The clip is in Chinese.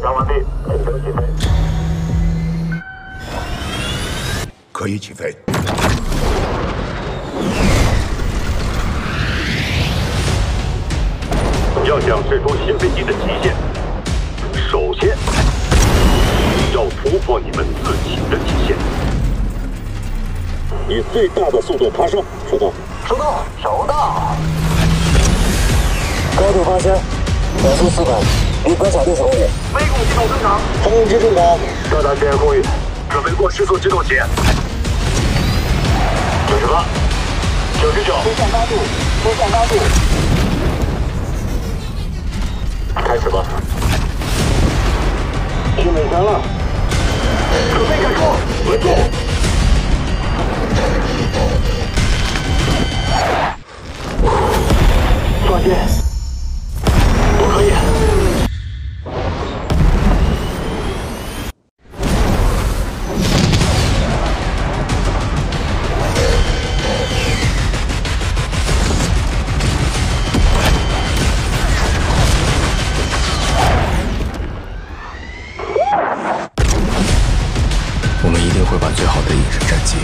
检查完毕，请求起飞。可以起飞。要想试出新飞机的极限，首先要突破你们自己的极限，以最大的速度爬升。收到。收到，收到。高度发射，减速四百，离观察对手位。飞控系统正常。航空机正常。到达现空域，准备过失速机动起。九十八，九十九。飞向高度，飞向高度。开始吧。去美团了。我们一定会把最好的隐身战机。